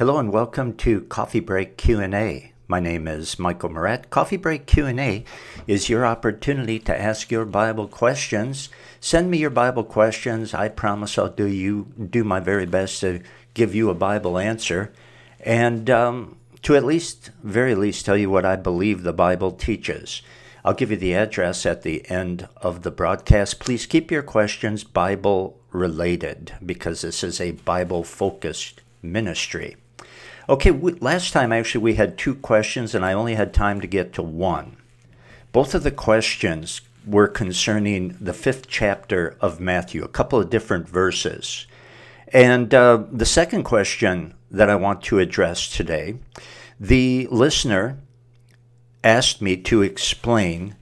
Hello and welcome to Coffee Break Q&A. My name is Michael Meurett. Coffee Break Q&A is your opportunity to ask your Bible questions. Send me your Bible questions. I promise I'll do you do my very best to give you a Bible answer and um, to at least, very least, tell you what I believe the Bible teaches. I'll give you the address at the end of the broadcast. Please keep your questions Bible related because this is a Bible focused ministry. Okay, we, last time actually we had two questions and I only had time to get to one. Both of the questions were concerning the fifth chapter of Matthew, a couple of different verses. And uh, the second question that I want to address today, the listener asked me to explain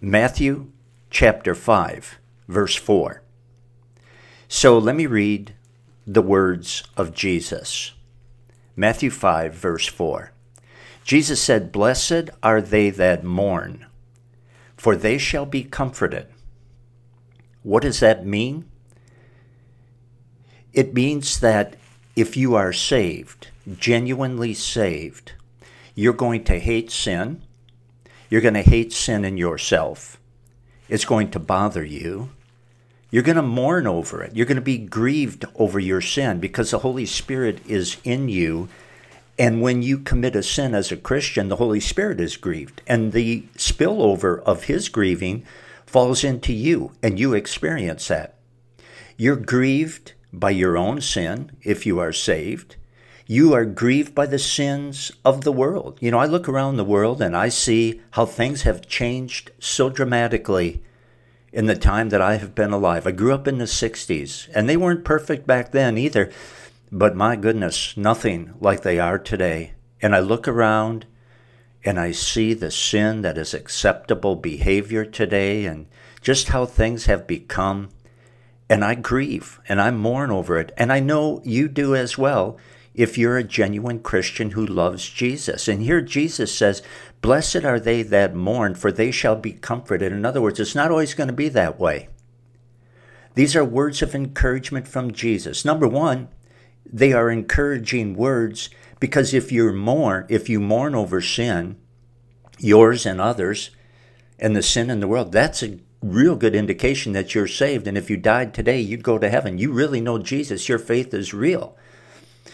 Matthew chapter 5, verse 4. So let me read the words of Jesus. Matthew 5, verse 4. Jesus said, Blessed are they that mourn, for they shall be comforted. What does that mean? It means that if you are saved, genuinely saved, you're going to hate sin. You're going to hate sin in yourself. It's going to bother you. You're going to mourn over it. You're going to be grieved over your sin because the Holy Spirit is in you. And when you commit a sin as a Christian, the Holy Spirit is grieved. And the spillover of His grieving falls into you, and you experience that. You're grieved by your own sin if you are saved. You are grieved by the sins of the world. You know, I look around the world and I see how things have changed so dramatically in the time that I have been alive. I grew up in the 60s, and they weren't perfect back then either, but my goodness, nothing like they are today. And I look around and I see the sin that is acceptable behavior today and just how things have become. And I grieve and I mourn over it. And I know you do as well if you're a genuine Christian who loves Jesus. And here Jesus says, Blessed are they that mourn, for they shall be comforted. In other words, it's not always going to be that way. These are words of encouragement from Jesus. Number one, they are encouraging words because if you mourn, if you mourn over sin, yours and others, and the sin in the world, that's a real good indication that you're saved. And if you died today, you'd go to heaven. You really know Jesus. Your faith is real.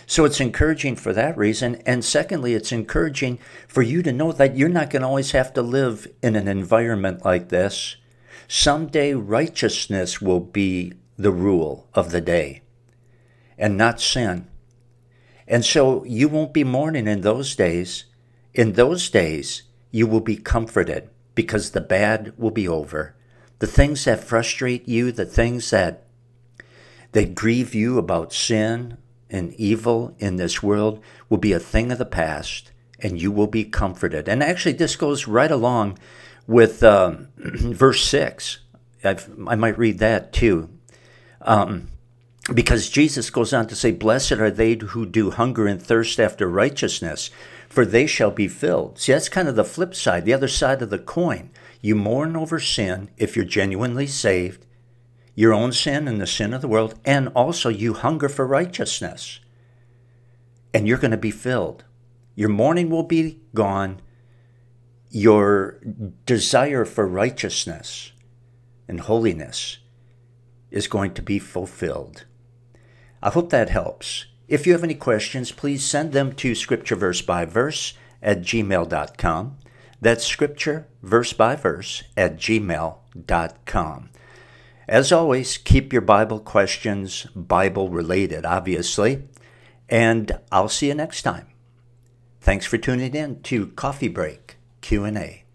So it's encouraging for that reason. And secondly, it's encouraging for you to know that you're not going to always have to live in an environment like this. Someday righteousness will be the rule of the day and not sin. And so you won't be mourning in those days. In those days, you will be comforted because the bad will be over. The things that frustrate you, the things that that grieve you about sin, and evil in this world will be a thing of the past and you will be comforted. And actually, this goes right along with um, verse 6. I've, i might read that too. Um, because Jesus goes on to say, Blessed are they who do hunger and thirst after righteousness, for they shall be filled. See, that's kind of the flip side, the other side of the coin. You mourn over sin if you're genuinely saved, your own sin and the sin of the world, and also you hunger for righteousness. And you're going to be filled. Your mourning will be gone. Your desire for righteousness and holiness is going to be fulfilled. I hope that helps. If you have any questions, please send them to scripture verse by verse at gmail.com. That's scripture verse by verse at gmail.com. As always, keep your Bible questions Bible related, obviously, and I'll see you next time. Thanks for tuning in to Coffee Break Q&A.